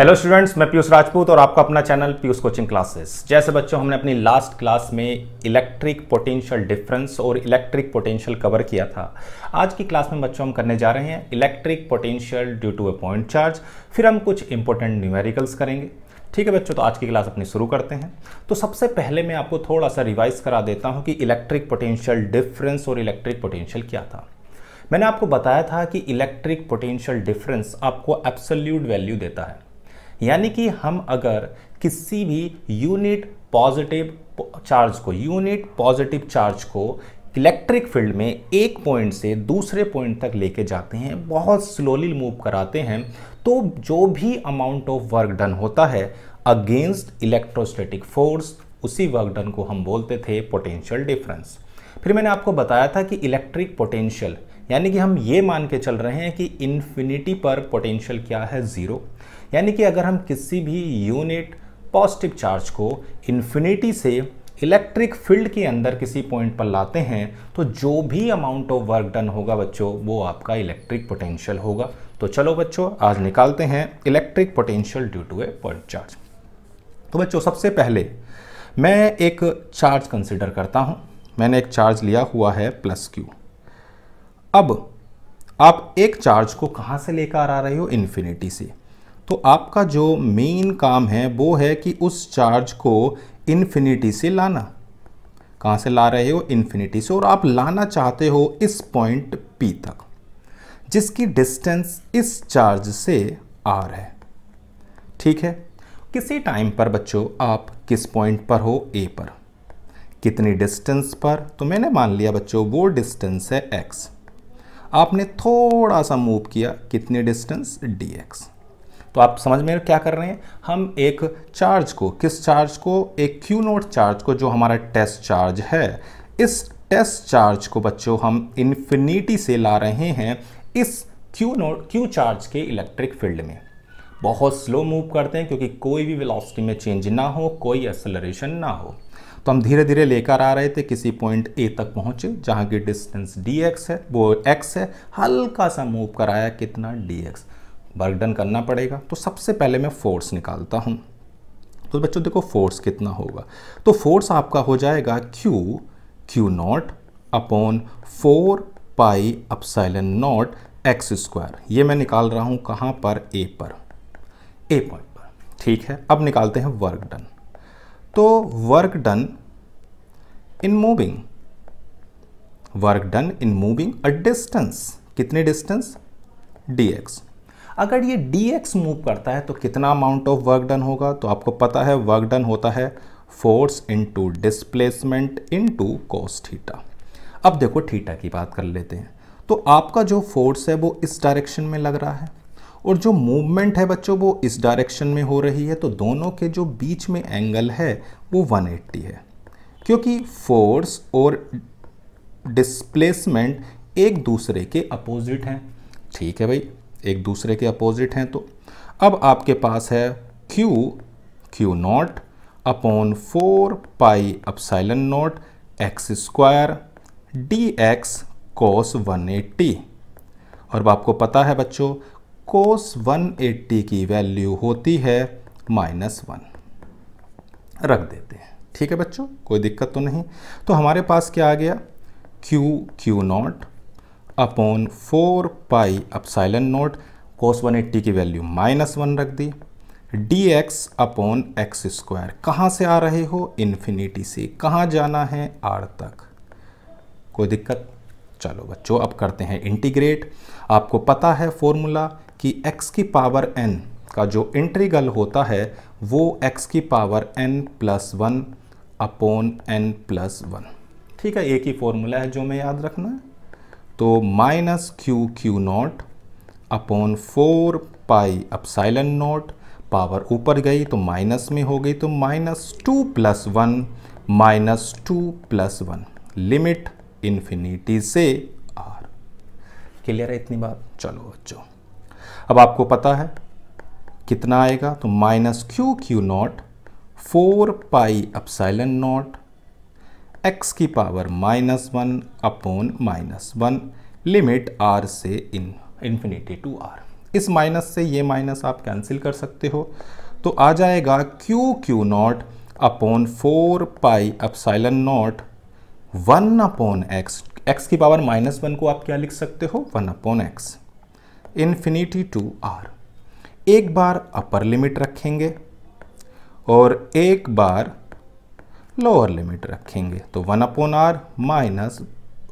Hello students मैं पीयूष राजपूत और आपका अपना चैनल पीयूष कोचिंग क्लासेस जैसे बच्चों, हमने अपनी लास्ट क्लास में इलेक्ट्रिक पोटेंशियल डिफरेंस और इलेक्ट्रिक पोटेंशियल कवर किया था। आज की क्लास में बच्चों, हम करने जा रहे हैं electric potential due to a point charge फिर हम कुछ इंपॉर्टेंट न्यूमेरिकल्स करेंगे। ठीक है बच्चों तो आज की क्लास अपनी शुरू करते हैं। तो सबसे पहले मैं आपको थोड़ा सा रिवाइज करा देता हूँ कि इलेक्ट्रिक पोटेंशियल डिफरेंस और इलेक्ट्रिक पोटेंशियल क्या था। मैंने आपको बताया था कि इलेक्ट्रिक पोटेंशियल डिफरेंस आपको एब्सोल्यूट वैल्यू देता है। यानी कि हम अगर किसी भी यूनिट पॉजिटिव चार्ज को यूनिट पॉजिटिव चार्ज को इलेक्ट्रिक फ़ील्ड में एक पॉइंट से दूसरे पॉइंट तक लेके जाते हैं, बहुत स्लोली मूव कराते हैं तो जो भी अमाउंट ऑफ़ वर्क डन होता है अगेंस्ट इलेक्ट्रोस्टैटिक फोर्स उसी वर्क डन को हम बोलते थे पोटेंशियल डिफरेंस फिर मैंने आपको बताया था कि इलेक्ट्रिक पोटेंशियल यानी कि हम ये मान के चल रहे हैं कि इन्फिनिटी पर पोटेंशियल क्या है? ज़ीरो यानी कि अगर हम किसी भी यूनिट पॉजिटिव चार्ज को इन्फिनिटी से इलेक्ट्रिक फ़ील्ड के अंदर किसी पॉइंट पर लाते हैं तो जो भी अमाउंट ऑफ़ वर्क डन होगा बच्चों, वो आपका इलेक्ट्रिक पोटेंशियल होगा। तो चलो बच्चों, आज निकालते हैं electric potential due to a point charge तो बच्चों, सबसे पहले मैं एक चार्ज कंसिडर करता हूँ। मैंने एक चार्ज लिया हुआ है प्लस क्यू अब आप एक चार्ज को कहाँ से लेकर आ रहे हो? इन्फिनिटी से। तो आपका जो मेन काम है, वो है कि उस चार्ज को इन्फिनिटी से लाना। कहाँ से ला रहे हो? इन्फिनिटी से। और आप लाना चाहते हो इस पॉइंट पी तक, जिसकी डिस्टेंस इस चार्ज से आर है। ठीक है? किसी टाइम पर बच्चों, आप किस पॉइंट पर हो? ए पर। कितनी डिस्टेंस पर? तो मैंने मान लिया बच्चों, वो डिस्टेंस है एक्स आपने थोड़ा सा मूव किया, कितनी डिस्टेंस डी एक्स तो आप समझ में क्या कर रहे हैं? हम एक चार्ज को, किस चार्ज को? एक क्यू नोट चार्ज को, जो हमारा टेस्ट चार्ज है। इस टेस्ट चार्ज को बच्चों, हम इन्फिनिटी से ला रहे हैं इस क्यू नोट क्यू चार्ज के इलेक्ट्रिक फ़ील्ड में। बहुत स्लो मूव करते हैं, क्योंकि कोई भी वेलोसिटी में चेंज ना हो, कोई एक्सेलरेशन ना हो। तो हम धीरे धीरे लेकर आ रहे थे, किसी पॉइंट ए तक पहुँचे, जहाँ की डिस्टेंस डी है, वो एक्स है। हल्का सा मूव कराया, कितना डी एक्स वर्क डन करना पड़ेगा। तो सबसे पहले मैं फोर्स निकालता हूँ। तो बच्चों देखो फोर्स कितना होगा? तो फोर्स आपका हो जाएगा Q Q naught upon four pi epsilon naught X square ये मैं निकाल रहा हूँ कहाँ पर? ए पर। ए पॉइंट पर। ठीक है, अब निकालते हैं वर्क डन तो work done in moving work done in moving a distance कितनी डिस्टेंस डी एक्स अगर ये डी एक्स मूव करता है तो कितना अमाउंट ऑफ़ वर्क डन होगा? तो आपको पता है वर्क डन होता है force into displacement into cos theta अब देखो थीटा की बात कर लेते हैं। तो आपका जो फोर्स है, वो इस डायरेक्शन में लग रहा है। और जो मूवमेंट है बच्चों, वो इस डायरेक्शन में हो रही है। तो दोनों के जो बीच में एंगल है, वो 180 है। क्योंकि फोर्स और डिस्प्लेसमेंट एक दूसरे के अपोजिट हैं। ठीक है भाई? एक दूसरे के अपोजिट हैं तो अब आपके पास है Q Q naught upon four pi epsilon naught X square D X cos one eighty और आपको पता है बच्चों कोस वन एट्टी की वैल्यू होती है माइनस वन रख देते हैं। ठीक है बच्चों, कोई दिक्कत तो नहीं। तो हमारे पास क्या आ गया? Q Q naught upon four pi epsilon naught cos one eighty की वैल्यू माइनस वन रख दी। D X upon X square कहाँ से आ रहे हो? इन्फिनिटी से। कहाँ जाना है? आर तक। कोई दिक्कत? चलो बच्चों, अब करते हैं इंटीग्रेट आपको पता है फॉर्मूला कि x की पावर n का जो इंट्रीगल होता है, वो x की power n plus one upon N plus one ठीक है, एक ही फॉर्मूला है जो मैं याद रखना है। तो minus Q Q naught upon four pi epsilon naught power ऊपर गई तो माइनस में हो गई तो minus two plus one minus two plus one limit infinity से आर क्लियर है इतनी बात? चलो बच्चों, अब आपको पता है कितना आएगा? तो minus Q Q naught four pi epsilon naught X की power minus one upon minus one limit R से इन इन्फिनिटी टू आर इस माइनस से ये माइनस आप कैंसिल कर सकते हो। तो आ जाएगा Q Q naught upon four pi epsilon naught one upon X X की पावर माइनस वन को आप क्या लिख सकते हो? One upon X infinity to R एक बार अपर लिमिट रखेंगे और एक बार लोअर लिमिट रखेंगे तो one upon R minus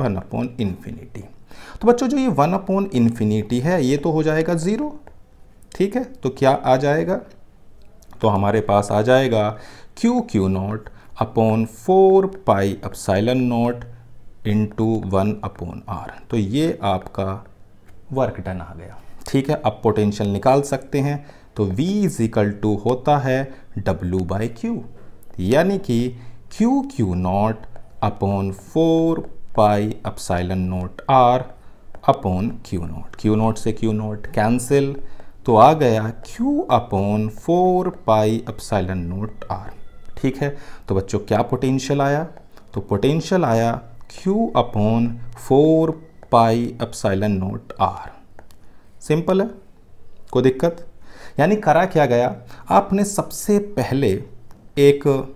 one upon infinity तो बच्चों, जो ये वन अपॉन इन्फिनिटी है, ये तो हो जाएगा ज़ीरो ठीक है? तो क्या आ जाएगा? तो हमारे पास आ जाएगा Q Q naught upon four pi epsilon naught into one upon R तो ये आपका वर्क डन आ गया, ठीक है? अब पोटेंशियल निकाल सकते हैं। तो V इज़ इक्वल टू होता है W बाई क्यू यानी कि Q Q naught upon four pi epsilon naught R upon Q naught Q naught से क्यू नोट कैंसिल तो आ गया Q upon four pi epsilon naught R ठीक है? तो बच्चों, क्या पोटेंशियल आया? तो पोटेंशियल आया Q upon four pi epsilon naught R simple है? कोई दिक्कत? यानी करा क्या गया? आपने सबसे पहले एक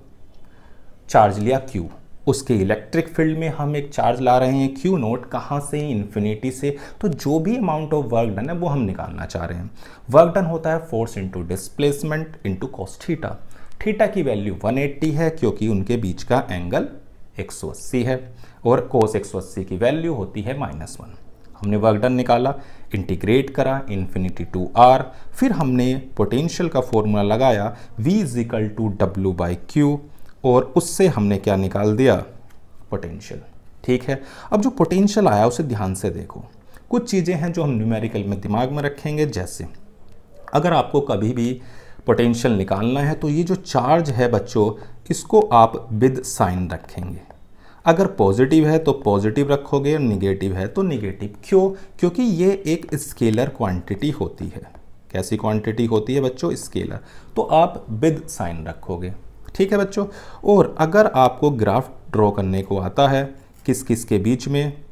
चार्ज लिया क्यू उसके इलेक्ट्रिक फ़ील्ड में हम एक चार्ज ला रहे हैं क्यू नोट कहाँ से? इन्फिनिटी से। तो जो भी अमाउंट ऑफ़ वर्क डन है, वो हम निकालना चाह रहे हैं। वर्क डन होता है force into displacement into cos theta theta की वैल्यू 180 है, क्योंकि उनके बीच का एंगल 180 है। और कोस 180 की वैल्यू होती है माइनस वन हमने वर्क डन निकाला इंटीग्रेट करा इन्फिनिटी टू आर फिर हमने पोटेंशियल का फॉर्मूला लगाया, v is equal to W by Q और उससे हमने क्या निकाल दिया? पोटेंशियल ठीक है? अब जो पोटेंशियल आया, उसे ध्यान से देखो। कुछ चीज़ें हैं जो हम न्यूमेरिकल में दिमाग में रखेंगे, जैसे, अगर आपको कभी भी पोटेंशियल निकालना है तो ये जो चार्ज है बच्चों, इसको आप विद साइन रखेंगे। अगर पॉजिटिव है तो पॉजिटिव रखोगे, और निगेटिव है तो निगेटिव क्यों? क्योंकि ये एक स्केलर क्वांटिटी होती है। कैसी क्वांटिटी होती है बच्चों? स्केलर तो आप विद साइन रखोगे। ठीक है बच्चों? और अगर आपको ग्राफ ड्रॉ करने को आता है, किस किस के बीच में?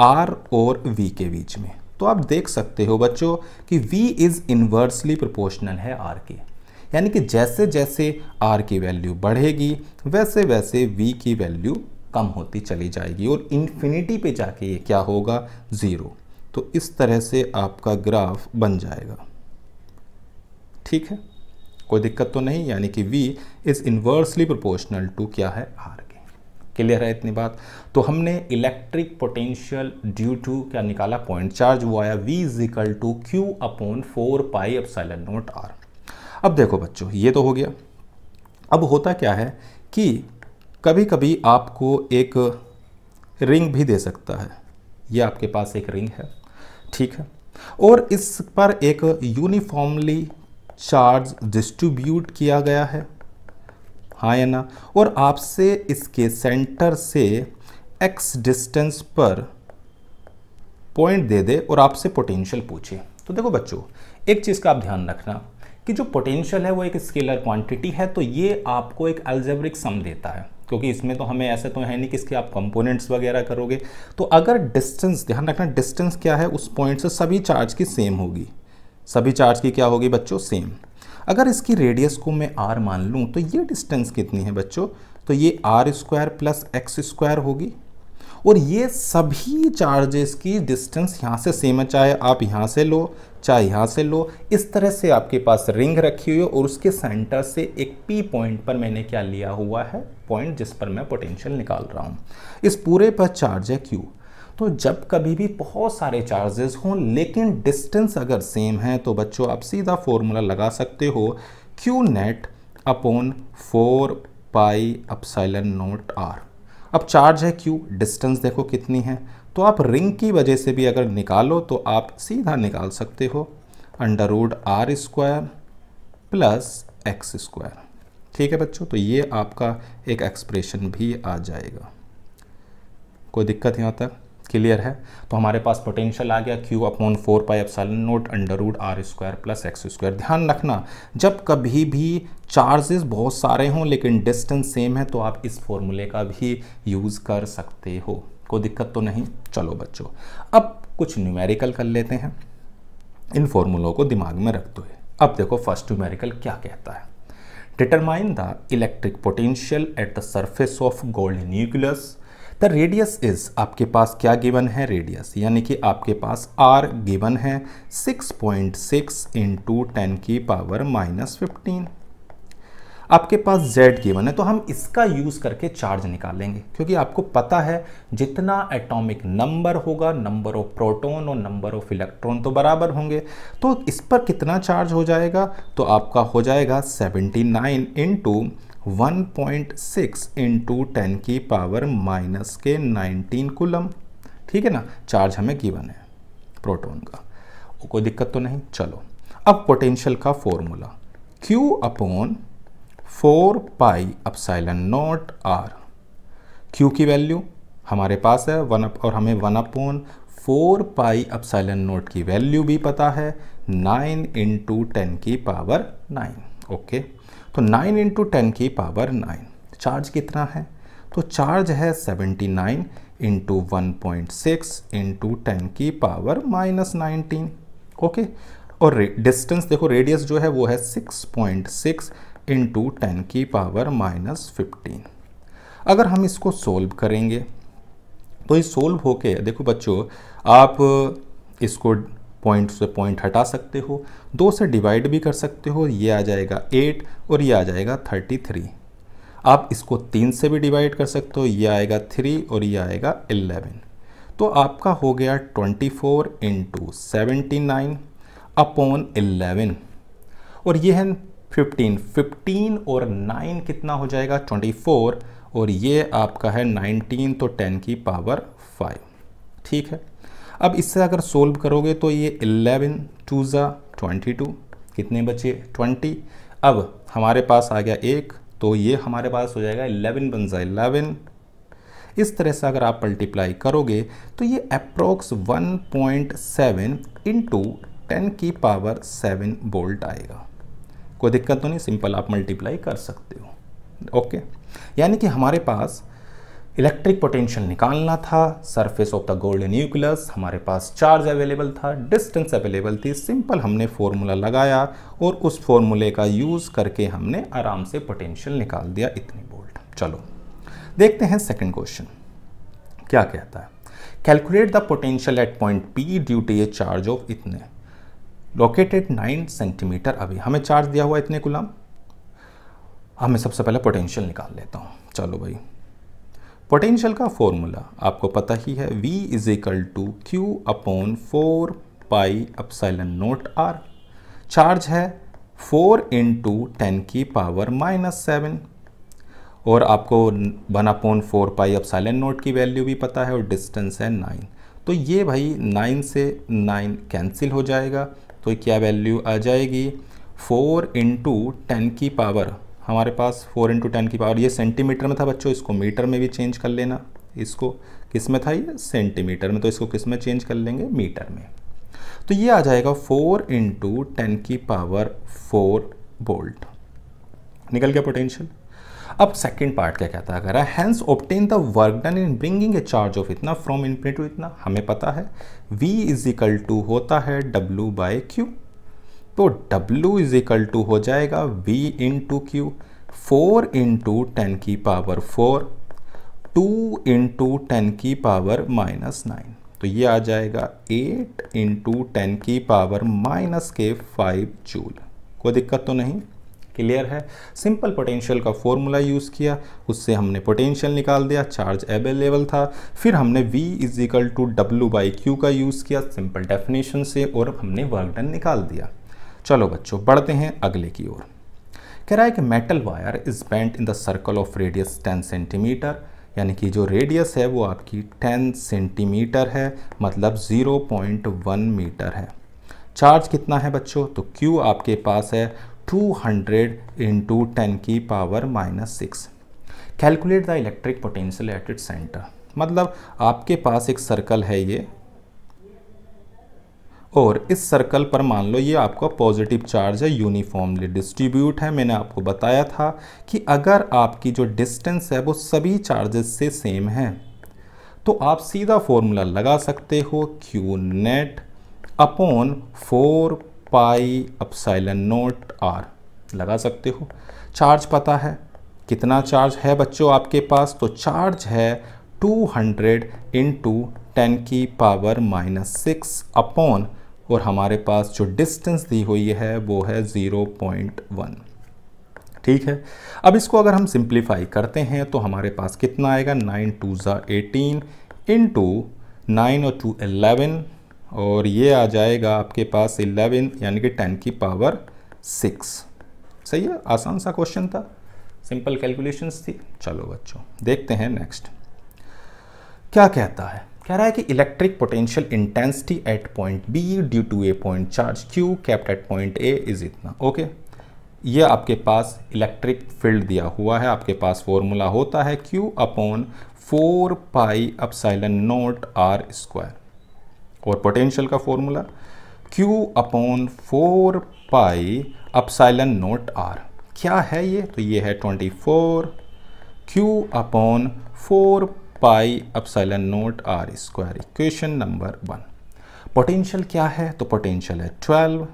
आर और वी के बीच में। तो आप देख सकते हो बच्चों कि v इज़ इन्वर्सली प्रोपोर्शनल है r के। यानी कि जैसे जैसे r की वैल्यू बढ़ेगी, वैसे वैसे v की वैल्यू कम होती चली जाएगी और इन्फिनिटी पे जाके ये क्या होगा? ज़ीरो। तो इस तरह से आपका ग्राफ बन जाएगा। ठीक है? कोई दिक्कत तो नहीं, यानी कि V is inversely proportional to क्या है? R के। क्लियर है इतनी बात? तो हमने इलेक्ट्रिक पोटेंशियल ड्यू टू क्या निकाला? पॉइंट चार्ज वो आया v is equal to Q upon four pi epsilon naught are अब देखो बच्चों, ये तो हो गया। अब होता क्या है कि कभी कभी आपको एक रिंग भी दे सकता है। ये आपके पास एक रिंग है, ठीक है? और इस पर एक यूनिफॉर्मली चार्ज डिस्ट्रीब्यूट किया गया है। हाँ या ना? और आपसे इसके सेंटर से एक्स डिस्टेंस पर पॉइंट दे दे और आपसे पोटेंशियल पूछे। तो देखो बच्चों, एक चीज़ का आप ध्यान रखना कि जो पोटेंशियल है वो एक स्केलर क्वांटिटी है तो ये आपको एक अल्जेब्रिक सम देता है। क्योंकि इसमें तो हमें ऐसे तो है नहीं कि इसके आप कंपोनेंट्स वगैरह करोगे। तो अगर डिस्टेंस ध्यान रखना डिस्टेंस क्या है? उस पॉइंट से सभी चार्ज की सेम होगी। सभी चार्ज की क्या होगी बच्चों? सेम अगर इसकी रेडियस को मैं आर मान लूँ तो ये डिस्टेंस कितनी है बच्चों? तो ये R square plus X square होगी। और ये सभी चार्जेस की डिस्टेंस यहाँ से सेम है, चाहे आप यहाँ से लो, चाहे यहाँ से लो। इस तरह से आपके पास रिंग रखी हुई है और उसके सेंटर से एक पी पॉइंट पर मैंने क्या लिया हुआ है? पॉइंट जिस पर मैं पोटेंशियल निकाल रहा हूँ। इस पूरे पर चार्ज है क्यू तो जब कभी भी बहुत सारे चार्जेस हों, लेकिन डिस्टेंस अगर सेम है तो बच्चों आप सीधा फॉर्मूला लगा सकते हो Q naught upon four pi epsilon naught R अब चार्ज है क्यू डिस्टेंस देखो कितनी है। तो आप रिंग की वजह से भी अगर निकालो तो आप सीधा निकाल सकते हो under root R square plus X square ठीक है बच्चों तो ये आपका एक एक्सप्रेशन भी आ जाएगा। कोई दिक्कत यहाँ तक? क्लियर है। तो हमारे पास पोटेंशियल आ गया Q upon four pi epsilon naught under root R square plus X square ध्यान रखना, जब कभी भी चार्जेस बहुत सारे हों, लेकिन डिस्टेंस सेम है तो आप इस फॉर्मूले का भी यूज़ कर सकते हो। कोई दिक्कत तो नहीं। चलो बच्चों, अब कुछ न्यूमेरिकल कर लेते हैं। इन फॉर्मूलों को दिमाग में रखते हुए अब देखो फ़र्स्ट न्यूमेरिकल क्या कहता है। Determine the electric potential at the surface of gold nucleus the radius is आपके पास क्या गिवन है? रेडियस यानी कि आपके पास आर गिवन है 6.6 पॉइंट सिक्स इंटू टेन की पावर माइनस फिफ्टीन आपके पास z गिवन है तो हम इसका यूज़ करके चार्ज निकालेंगे, क्योंकि आपको पता है, जितना एटॉमिक नंबर होगा नंबर ऑफ़ प्रोटॉन और नंबर ऑफ़ इलेक्ट्रॉन तो बराबर होंगे तो इस पर कितना चार्ज हो जाएगा? तो आपका हो जाएगा 79 नाइन इन 1.6 इंटू टेन की पावर माइनस के 19 कुलम। ठीक है ना? चार्ज हमें गिवन है प्रोटॉन का। कोई दिक्कत तो नहीं? चलो। अब पोटेंशियल का formula. Q upon four pi epsilon naught R. Q की वैल्यू हमारे पास है। वन अप और हमें one upon four pi epsilon naught की वैल्यू भी पता है। नाइन इंटू टेन की पावर नाइन। ओके? okay. तो नाइन इंटू टेन की पावर नाइन चार्ज कितना है? तो चार्ज है seventy nine into one point six into ten की पावर माइनस नाइनटीन ओके और डिस्टेंस देखो रेडियस जो है वो है six point six into ten की पावर माइनस फिफ्टीन अगर हम इसको सोल्व करेंगे तो ये सोल्व होके, देखो बच्चों, आप इसको पॉइंट से पॉइंट हटा सकते हो। दो से डिवाइड भी कर सकते हो, ये आ जाएगा एट और ये आ जाएगा थर्टी थ्री। आप इसको तीन से भी डिवाइड कर सकते हो, ये आएगा थ्री और ये आएगा इलेवन। तो आपका हो गया twenty four into seventy nine upon eleven. और ये है 15 15 और नाइन कितना हो जाएगा? 24 और ये आपका है 19 तो टेन की पावर फाइव। ठीक है? अब इससे अगर सोल्व करोगे तो ये 11 टू ज़ा ट्वेंटी टू कितने बचे? 20 अब हमारे पास आ गया एक तो ये हमारे पास हो जाएगा 11 बन जाए 11 इस तरह से अगर आप मल्टीप्लाई करोगे तो ये approx 1.7 point seven into ten की पावर 7 बोल्ट आएगा. कोई दिक्कत तो नहीं सिंपल आप मल्टीप्लाई कर सकते हो. ओके यानी कि हमारे पास इलेक्ट्रिक पोटेंशियल निकालना था surface of the golden nucleus हमारे पास चार्ज अवेलेबल था डिस्टेंस अवेलेबल थी सिंपल हमने फॉर्मूला लगाया और उस फॉर्मूले का यूज़ करके हमने आराम से पोटेंशियल निकाल दिया इतनी बोल्ट चलो, देखते हैं सेकंड क्वेश्चन क्या कहता है? Calculate the potential at point P due to a charge of इतने। लोकेटेड नाइन सेंटीमीटर अभी हमें चार्ज दिया हुआ इतने गुलाम। हमें सबसे पहले पोटेंशियल निकाल लेता हूँ। चलो भाई पोटेंशियल का फॉर्मूला आपको पता ही है, V is equal to Q upon four pi epsilon naught R charge है फोर इंटू टेन की पावर माइनस सेवन और आपको one upon four pi epsilon naught की वैल्यू भी पता है और डिस्टेंस है नाइन तो ये भाई नाइन से नाइन कैंसिल हो जाएगा। तो क्या वैल्यू आ जाएगी? फोर इंटू टेन की पावर हमारे पास फोर इंटू टेन की पावर ये सेंटीमीटर में था बच्चों, इसको मीटर में भी चेंज कर लेना। इसको किसमें था ये? सेंटीमीटर में। तो इसको किसमें चेंज कर लेंगे? मीटर में। तो ये आ जाएगा फोर इंटू टेन की पावर फोर वोल्ट निकल गया पोटेंशियल अब सेकंड पार्ट क्या कहता है? अगर hence obtain the work done in bringing a charge of इतना फ्रॉम इनफिनिटी टू इतना। हमें पता है, v इज़ इक्वल टू होता है w बाय क्यू तो w इज़ इक्वल टू हो जाएगा v into Q four into ten की power four two into ten की पावर माइनस नाइन तो ये आ जाएगा एट इंटू टेन की पावर माइनस के फाइव जूल कोई दिक्कत तो नहीं? क्लियर है? सिंपल पोटेंशियल का फॉर्मूला यूज़ किया, उससे हमने पोटेंशियल निकाल दिया चार्ज अवेलेबल था। फिर हमने V is equal to W by Q का यूज़ किया सिंपल डेफिनेशन से, और हमने वर्क डन निकाल दिया। चलो बच्चों, बढ़ते हैं अगले की ओर। कह रहा है कि metal wire is bent in the circle of radius 10 centimetre यानी कि जो रेडियस है वो आपकी 10 सेंटीमीटर है मतलब 0.1 मीटर है। चार्ज कितना है बच्चों? तो Q आपके पास है 200 हंड्रेड इंटू टेन की power minus six calculate the electric potential at it centre मतलब आपके पास एक सर्कल है ये और इस सर्कल पर मान लो ये आपका पॉजिटिव चार्ज है यूनिफॉर्मली डिस्ट्रीब्यूट है। मैंने आपको बताया था कि अगर आपकी जो डिस्टेंस है वो सभी चार्जेस से सेम है तो आप सीधा फॉर्मूला लगा सकते हो Q net upon four pi epsilon naught R लगा सकते हो। चार्ज पता है कितना चार्ज है बच्चों आपके पास? तो चार्ज है 200 हंड्रेड इंटू टेन की पावर माइनस सिक्स अपॉन और हमारे पास जो डिस्टेंस दी हुई है, वो है 0.1 ठीक है? अब इसको अगर हम सिंप्लीफाई करते हैं तो हमारे पास कितना आएगा? नाइन टू ज़ा एटीन इन टू नाइन और टू एलेवन और ये आ जाएगा आपके पास इलेवन यानी कि टेन की पावर सिक्स सही है? आसान सा क्वेश्चन था। सिंपल कैलकुलेशंस थी। चलो बच्चों, देखते हैं नेक्स्ट क्या कहता है? कह रहा है कि electric potential intensity at point B due to a point charge Q kept at point A is इतना ओके ये आपके पास इलेक्ट्रिक फ़ील्ड दिया हुआ है, आपके पास फॉर्मूला होता है Q upon four pi epsilon naught R square और पोटेंशियल का formula Q upon four pi epsilon naught R क्या है ये? तो ये है twenty four Q upon four pi epsilon naught R square equation number one potential क्या है? तो पोटेंशियल है twelve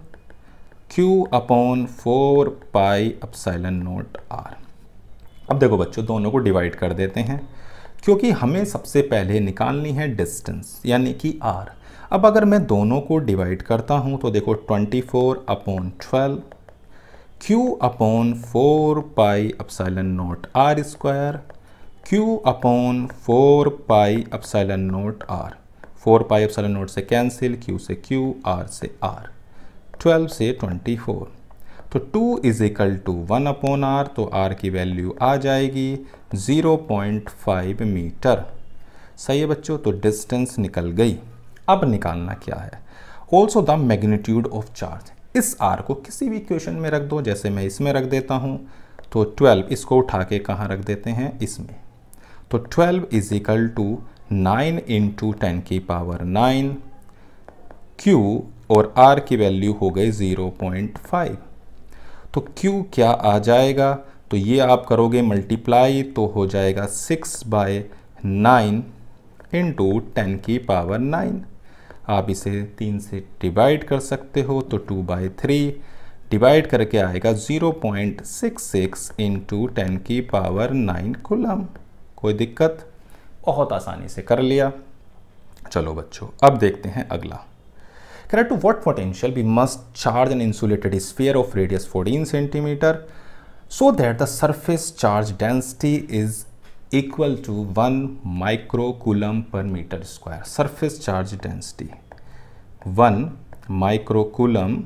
Q upon four pi epsilon naught R अब देखो बच्चों, दोनों को डिवाइड कर देते हैं, क्योंकि हमें सबसे पहले निकालनी है डिस्टेंस यानी कि आर अब अगर मैं दोनों को डिवाइड करता हूँ तो देखो 24 four upon twelve Q upon four pi epsilon naught R square Q upon four pi epsilon naught R four pi epsilon naught से कैंसिल क्यू से क्यू आर से आर 12 से 24 तो 2 is equal to one upon R तो R की value आ जाएगी 0.5 metre सही है बच्चों? तो डिस्टेंस निकल गई। अब निकालना क्या है? Also the magnitude of charge इस आर को किसी भी इक्वेशन में रख दो, जैसे मैं इसमें रख देता हूँ तो 12 इसको उठा के कहाँ रख देते हैं? इसमें। तो 12 is equal to nine into ten की पावर नाइन क्यू और r की वैल्यू हो गई 0.5 तो q क्या आ जाएगा? तो ये आप करोगे मल्टीप्लाई तो हो जाएगा 6 बाय नाइन इंटू टेन की पावर 9 आप इसे तीन से डिवाइड कर सकते हो तो 2 बाई थ्री डिवाइड करके आएगा 0.66 point six six into ten की पावर 9 कुलम। कोई दिक्कत? बहुत आसानी से कर लिया। चलो बच्चों, अब देखते हैं अगला। Correct to what potential we must charge an insulated sphere of radius 14 centimetre so that the surface charge density is equal to one micro coulomb per metre square surface charge density one micro coulomb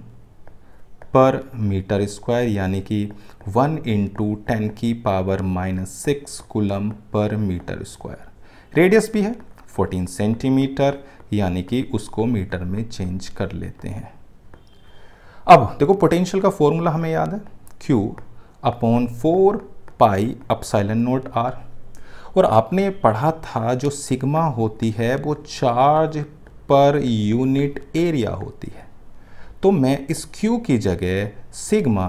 per metre square यानी कि 1 into ten की power minus six coulomb per metre square. Radius भी है 14 centimetre, यानी कि उसको metre में change कर लेते हैं। अब देखो, पोटेंशियल का फॉर्मूला हमें याद है Q upon four pi epsilon naught R. और आपने पढ़ा था जो सिग्मा होती है, वो चार्ज पर यूनिट एरिया होती है। तो मैं इस Q की जगह sigma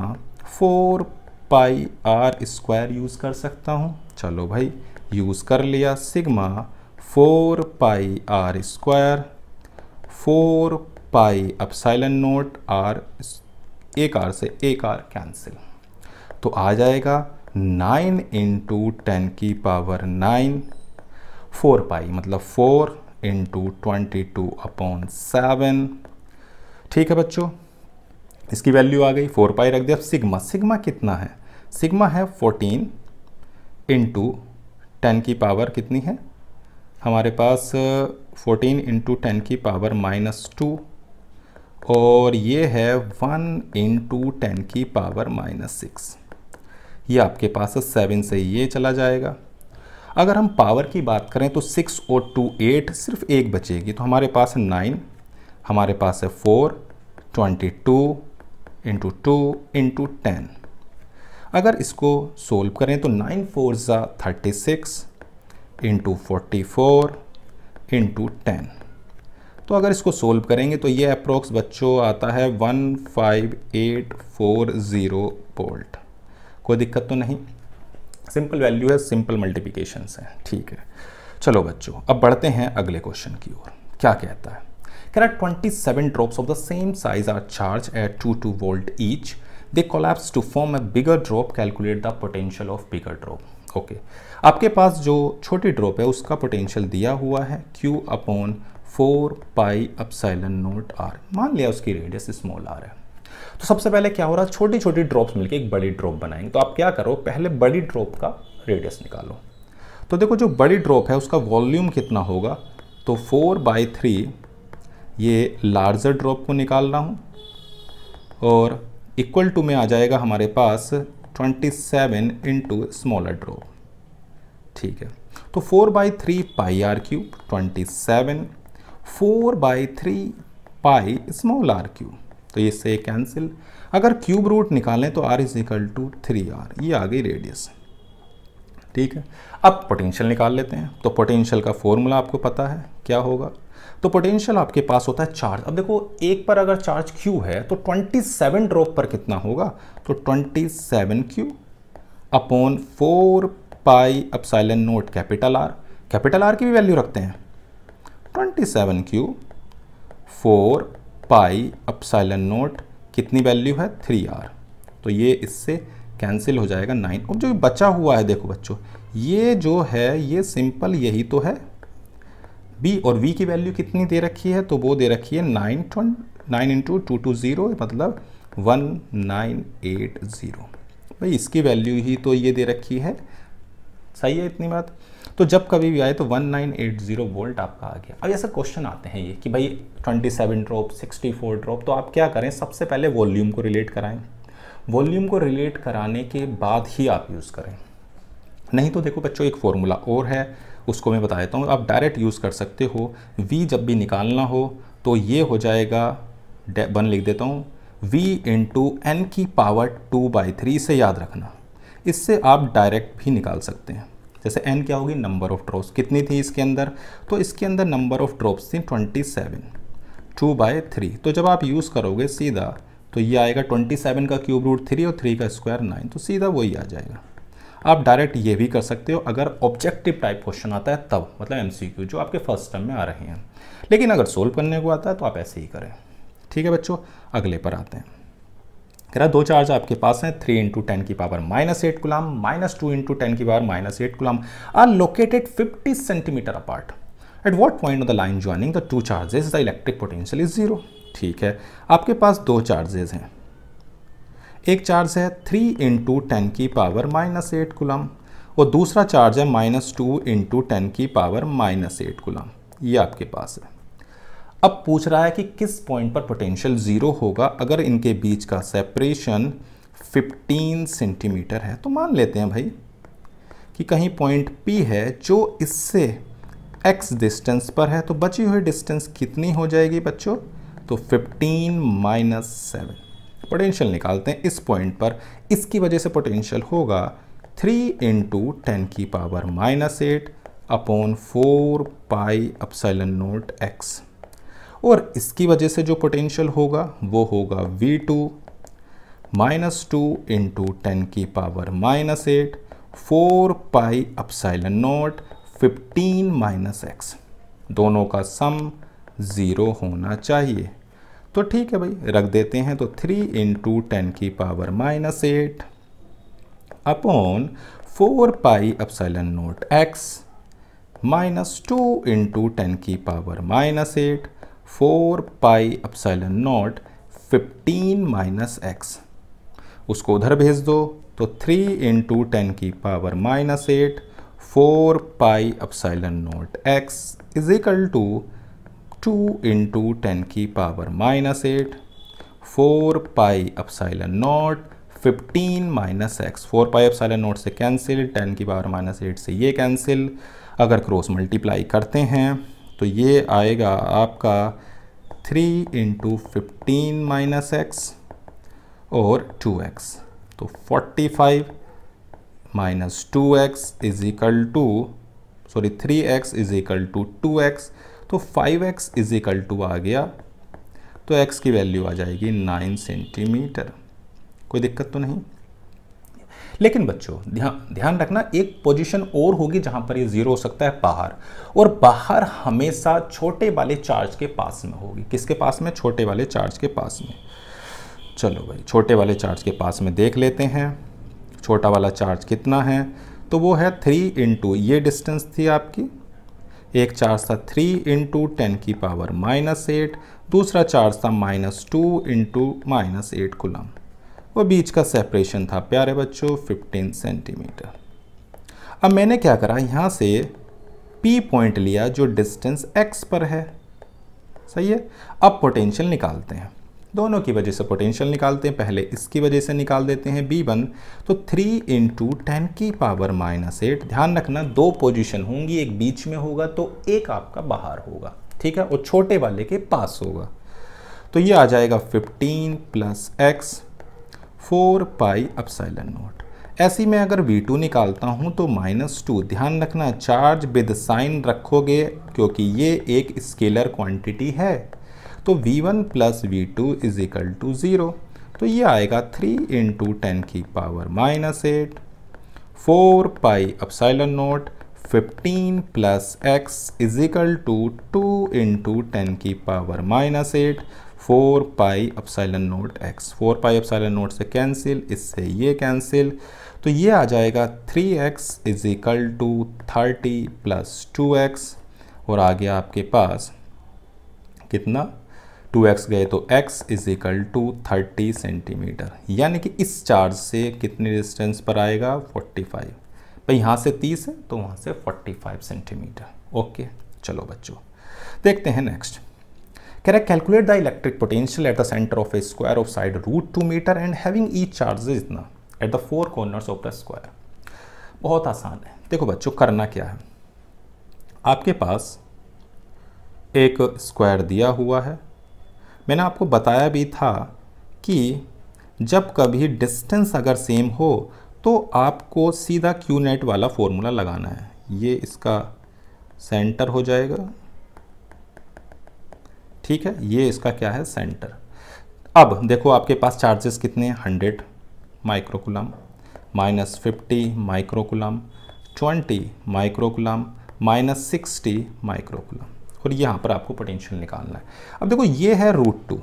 four pi R square use कर सकता हूँ। चलो भाई यूज़ कर लिया sigma four pi R square four pi epsilon naught R एक आर से एक आर कैंसिल तो आ जाएगा नाइन इंटू टेन की पावर नाइन फोर पाई मतलब four into twenty two upon seven ठीक है बच्चों? इसकी वैल्यू आ गई फोर पाई रख दिया। सिग्मा सिग्मा कितना है? सिग्मा है फोर्टीन इंटू टेन की पावर कितनी है? हमारे पास फोर्टीन इंटू टेन की पावर माइनस टू और ये है वन इंटू टेन की पावर माइनस सिक्स ये आपके पास सेवन से ये चला जाएगा। अगर हम पावर की बात करें तो सिक्स और टू एट सिर्फ़ एक बचेगी तो हमारे पास नाइन हमारे पास है four, twenty two into two into ten अगर इसको सोल्व करें तो नाइन फोर ज़ा thirty six into forty four into ten तो अगर इसको सोल्व करेंगे तो ये अप्रोक्स बच्चों आता है one five eight four zero volt. कोई दिक्कत तो नहीं। सिंपल वैल्यू है, सिंपल मल्टीप्लिकेशन है। ठीक है। चलो बच्चों, अब बढ़ते हैं अगले क्वेश्चन की ओर। क्या कहता है? रहा twenty seven drops of the same size are charge at two two volt each they collapse to form a bigger drop calculate the potential of bigger drop okay आपके पास जो छोटी ड्रॉप है, उसका पोटेंशियल दिया हुआ है Q upon four pi epsilon naught R मान लिया उसकी रेडियस स्मॉल आर है। तो सबसे पहले क्या हो रहा है? छोटी छोटी ड्रॉप्स मिलकर एक बड़ी ड्रॉप बनाएँगे। तो आप क्या करो? पहले बड़ी ड्रॉप का रेडियस निकालो। तो देखो जो बड़ी ड्रॉप है, उसका वॉल्यूम कितना होगा? तो फोर बाई थ्री ये लार्जर ड्रॉप को निकाल रहा हूँ और इक्वल टू में आ जाएगा हमारे पास 27 सेवन इंटू स्मॉलर ड्रॉप ठीक है। तो four by three pi R cube twenty seven four by three pi small R cube तो ये से कैंसिल अगर क्यूब रूट निकालें तो R is equal to three R ये आ गई रेडियस ठीक है। अब पोटेंशियल निकाल लेते हैं। तो पोटेंशियल का फॉर्मूला आपको पता है। क्या होगा? तो पोटेंशियल आपके पास होता है चार्ज अब देखो, एक पर अगर चार्ज क्यू है तो 27 ड्रॉप पर कितना होगा? तो 27 Q upon four pi epsilon naught capital R capital R की भी वैल्यू रखते हैं. 27 Q four pi epsilon naught कितनी वैल्यू है? थ्री आर तो ये इससे कैंसिल हो जाएगा नाइन अब जो बचा हुआ है, देखो बच्चों, ये जो है, ये सिंपल यही तो है बी और वी की वैल्यू कितनी दे रखी है? तो वो दे रखी है nine nine into two two zero मतलब वन नाइन एट ज़ीरो भाई, इसकी वैल्यू ही तो ये दे रखी है। सही है इतनी बात? तो जब कभी भी आए तो 1980 वोल्ट आपका आ गया। अब ऐसा क्वेश्चन आते हैं ये कि भाई 27 ड्रॉप 64 ड्रॉप तो आप क्या करें? सबसे पहले वॉल्यूम को रिलेट कराएँ। वॉल्यूम को रिलेट कराने के बाद ही आप यूज़ करें। नहीं तो देखो बच्चों, एक फॉर्मूला और है। उसको मैं बता देता हूँ। आप डायरेक्ट यूज़ कर सकते हो। V जब भी निकालना हो तो ये हो जाएगा वन लिख देता हूँ। V इंटू एन की पावर टू बाई थ्री से याद रखना। इससे आप डायरेक्ट भी निकाल सकते हैं। जैसे n क्या होगी? नंबर ऑफ़ ड्रॉप्स कितनी थी इसके अंदर? तो इसके अंदर नंबर ऑफ़ ड्रॉप्स थी twenty seven two by three तो जब आप यूज़ करोगे सीधा तो ये आएगा ट्वेंटी सेवन का क्यूब रूट थ्री और थ्री का स्क्वायर नाइन तो सीधा वही आ जाएगा। आप डायरेक्ट ये भी कर सकते हो, अगर ऑब्जेक्टिव टाइप क्वेश्चन आता है तब मतलब एमसीक्यू जो आपके फ़र्स्ट टर्म में आ रहे हैं। लेकिन अगर सोल्व करने को आता है तो आप ऐसे ही करें। ठीक है बच्चों, अगले पर आते हैं। कह रहा दो चार्ज आपके पास हैं थ्री इंटू टेन की power minus eight coulomb minus two into ten की power minus eight coulomb are located fifty centimetre apart at what point of the line joining the two charges the electric potential is zero ठीक है, आपके पास दो charges हैं। एक charge है three into ten की power minus eight coulomb और दूसरा चार्ज है माइनस टू इंटू टेन की पावर माइनस एट कुलम। ये आपके पास है। अब पूछ रहा है कि किस पॉइंट पर पोटेंशियल ज़ीरो होगा? अगर इनके बीच का सेपरेशन 15 सेंटीमीटर है तो मान लेते हैं भाई कि कहीं पॉइंट P है जो इससे x डिस्टेंस पर है तो बची हुई डिस्टेंस कितनी हो जाएगी बच्चों? तो 15 माइनस सेवन पोटेंशियल निकालते हैं इस पॉइंट पर। इसकी वजह से पोटेंशियल होगा 3 इंटू टेन की power minus eight upon four pi epsilon naught X और इसकी वजह से जो पोटेंशियल होगा, वो होगा V two minus two into ten की power minus eight four pi epsilon naught fifteen minus X दोनों का सम ज़ीरो होना चाहिए। तो ठीक है भाई, रख देते हैं तो थ्री इंटू टेन की power minus eight upon four pi epsilon naught X minus two into ten की power minus eight four pi epsilon naught fifteen minus X उसको उधर भेज दो तो थ्री इंटू टेन की power minus eight four pi epsilon naught X is equal to two into ten की power minus eight four pi epsilon naught fifteen minus X four pi epsilon naught से cancel ten की power minus eight से ये cancel अगर cross multiply करते हैं तो ये आएगा आपका three into fifteen minus x और टू एक्स तो forty five minus two x is equal to sorry three x is equal to two x तो five x is equal to आ गया। तो एक्स की वैल्यू आ जाएगी नाइन सेंटीमीटर कोई दिक्कत तो नहीं? लेकिन बच्चों, ध्यान ध्यान रखना, एक पोजीशन और होगी जहाँ पर ये ज़ीरो हो सकता है बाहर। और बाहर हमेशा छोटे वाले चार्ज के पास में होगी। किसके पास में? छोटे वाले चार्ज के पास में। चलो भाई, छोटे वाले चार्ज के पास में देख लेते हैं। छोटा वाला चार्ज कितना है? तो वो है थ्री इंटू ये डिस्टेंस थी आपकी? एक चार्ज था थ्री इंटू टेन की पावर माइनस एट, दूसरा चार्ज था minus two into minus eight coulomb. वो बीच का सेपरेशन था प्यारे बच्चों 15 सेंटीमीटर। अब मैंने क्या करा, यहाँ से पी पॉइंट लिया जो डिस्टेंस एक्स पर है। सही है? अब पोटेंशियल निकालते हैं। दोनों की वजह से पोटेंशियल निकालते हैं, पहले इसकी वजह से निकाल देते हैं बी वन तो थ्री इंटू टेन की पावर माइनस एट ध्यान रखना दो पोजीशन होंगी, एक बीच में होगा तो एक आपका बाहर होगा, ठीक है? और छोटे वाले के पास होगा। तो ये आ जाएगा 15 plus x four pi epsilon naught ऐसी में अगर V2 निकालता हूँ तो माइनस टू ध्यान रखना चार्ज विद साइन रखोगे, क्योंकि ये एक स्केलर क्वांटिटी है। तो V1 one plus V two is equal to zero तो ये आएगा थ्री इंटू टेन की power minus eight four pi epsilon naught fifteen plus x is equal to two into ten की power minus eight four pi epsilon naught x four pi epsilon naught से cancel इससे ये cancel तो ये आ जाएगा three x is equal to thirty plus two x और आ गया आपके पास कितना? टू एक्स गए तो x is equal to thirty centimetre. यानी कि इस चार्ज से कितने डिस्टेंस पर आएगा? Forty five. भाई यहाँ से तीस है तो वहाँ से फोर्टी फाइव सेंटीमीटर। ओके, चलो बच्चों, देखते हैं नेक्स्ट कह रहा calculate the electric potential at the centre of a square of side root two metre and having each charges इतना? At the four corners of the square बहुत आसान है। देखो बच्चों, करना क्या है? आपके पास एक स्क्वायर दिया हुआ है मैंने आपको बताया भी था कि जब कभी डिस्टेंस अगर सेम हो तो आपको सीधा क्यू नेट वाला फॉर्मूला लगाना है। ये इसका सेंटर हो जाएगा। ठीक है? ये इसका क्या है? सेंटर अब देखो आपके पास चार्जेस कितने हैं? Hundred microcoulomb minus fifty microcoulomb twenty microcoulomb minus sixty microcoulomb और यहाँ पर आपको पोटेंशियल निकालना है। अब देखो, ये है रूट टू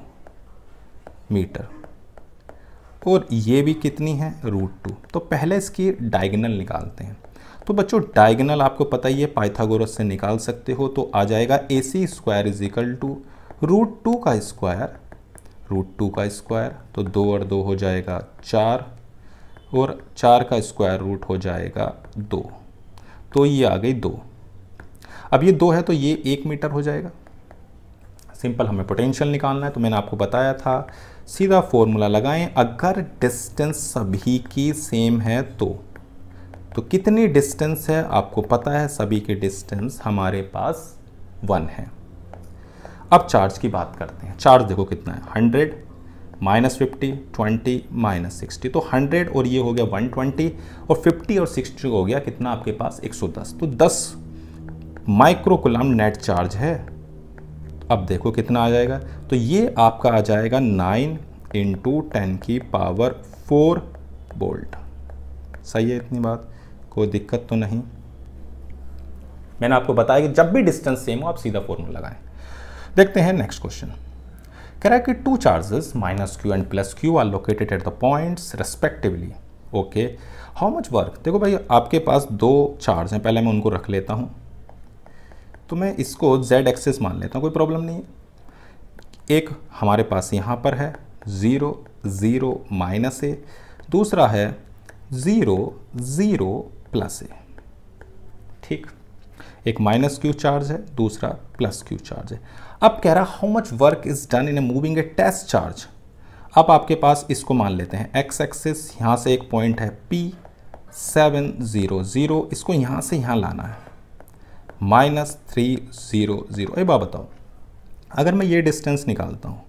मीटर और ये भी कितनी है? रूट टू तो पहले इसकी डायगनल निकालते हैं। तो बच्चों डायगनल आपको पता ही है पाइथागोरस से निकाल सकते हो तो आ जाएगा A C square is equal to root two का स्क्वायर रूट टू का स्क्वायर तो दो और दो हो जाएगा चार, और चार का स्क्वायर रूट हो जाएगा दो। तो ये आ गई दो। अब ये दो है तो ये एक मीटर हो जाएगा। सिंपल हमें पोटेंशियल निकालना है तो मैंने आपको बताया था। सीधा फॉर्मूला लगाएँ, अगर डिस्टेंस सभी की सेम है तो। तो कितनी डिस्टेंस है आपको पता है, सभी की डिस्टेंस हमारे पास वन है। अब चार्ज की बात करते हैं। चार्ज देखो कितना है, hundred minus fifty, twenty minus sixty. तो हंड्रेड और ये हो गया वन ट्वेंटी और फिफ्टी और सिक्सटी हो गया कितना आपके पास, एक सौ दस। तो दस माइक्रोकुलम नेट चार्ज है। अब देखो कितना आ जाएगा। तो ये आपका आ जाएगा नाइन इंटू टेन की पावर फोर बोल्ट सही है इतनी बात? कोई दिक्कत तो नहीं। मैंने आपको बताया कि जब भी डिस्टेंस सेम हो, आप सीधा फॉर्मूला लगाएँ। देखते हैं नेक्स्ट क्वेश्चन कह रहा है कि two charges minus Q and plus Q are located at the points respectively okay how much work देखो भाई, आपके पास दो चार्ज हैं। पहले मैं उनको रख लेता हूँ। तो मैं इसको z एक्सेस मान लेता हूँ, कोई प्रॉब्लम नहीं है। एक हमारे पास यहाँ पर है ज़ीरो ज़ीरो माइनस ए दूसरा है ज़ीरो ज़ीरो प्लस ए ठीक? एक माइनस क्यू चार्ज है, दूसरा प्लस क्यू चार्ज है। अब कह रहा how much work is done in a moving a test charge अब आपके पास इसको मान लेते हैं एक्स एक्सिस यहाँ से एक पॉइंट है पी सेवन ज़ीरो ज़ीरो इसको यहाँ से यहाँ लाना है। Minus three zero zero. ए बात बताओ। अगर मैं ये डिस्टेंस निकालता हूँ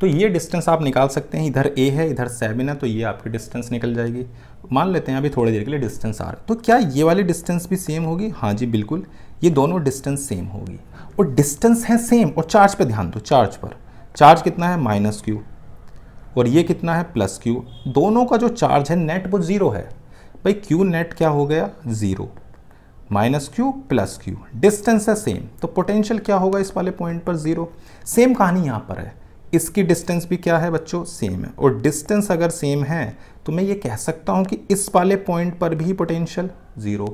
तो ये डिस्टेंस आप निकाल सकते हैं। इधर ए है, इधर सेवन है तो ये आपकी डिस्टेंस निकल जाएगी। मान लेते हैं अभी थोड़ी देर के लिए डिस्टेंस आ रहा तो क्या ये वाली डिस्टेंस भी सेम होगी? हाँ जी, बिल्कुल। ये दोनों डिस्टेंस सेम होगी। और डिस्टेंस है सेम और चार्ज पे ध्यान दो चार्ज पर। चार्ज कितना है? माइनस क्यू और ये कितना है? प्लस क्यू दोनों का जो चार्ज है नेट वो ज़ीरो है। भाई क्यू नेट क्या हो गया? Zero minus Q plus Q. Distance है सेम। तो पोटेंशियल क्या होगा इस वाले पॉइंट पर? ज़ीरो। सेम कहानी यहाँ पर है। इसकी डिस्टेंस भी क्या है बच्चों? सेम है। और डिस्टेंस अगर सेम है तो मैं ये कह सकता हूँ कि इस वाले पॉइंट पर भी पोटेंशियल ज़ीरो।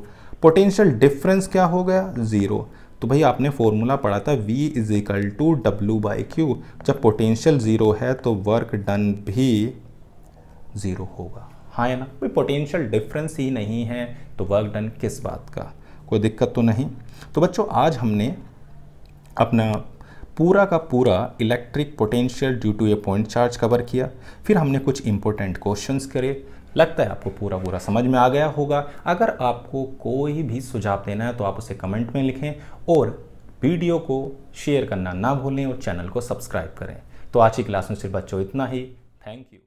पोटेंशियल डिफरेंस क्या हो गया? ज़ीरो। तो भाई आपने फॉर्मूला पढ़ा था V is equal to W by Q जब पोटेंशियल ज़ीरो है तो वर्क डन भी ज़ीरो होगा। हाँ है ना? कोई पोटेंशियल डिफरेंस ही नहीं है। तो वर्क डन किस बात का? कोई दिक्कत तो नहीं। तो बच्चों, आज हमने अपना पूरा का पूरा electric potential due to a point charge cover किया। फिर हमने कुछ इंपॉर्टेंट क्वेश्चंस करे। लगता है आपको पूरा पूरा समझ में आ गया होगा। अगर आपको कोई भी सुझाव देना है तो आप उसे कमेंट में लिखें और वीडियो को शेयर करना ना भूलें और चैनल को सब्सक्राइब करें। तो आज की क्लास में सिर्फ़ बच्चों इतना ही। Thank you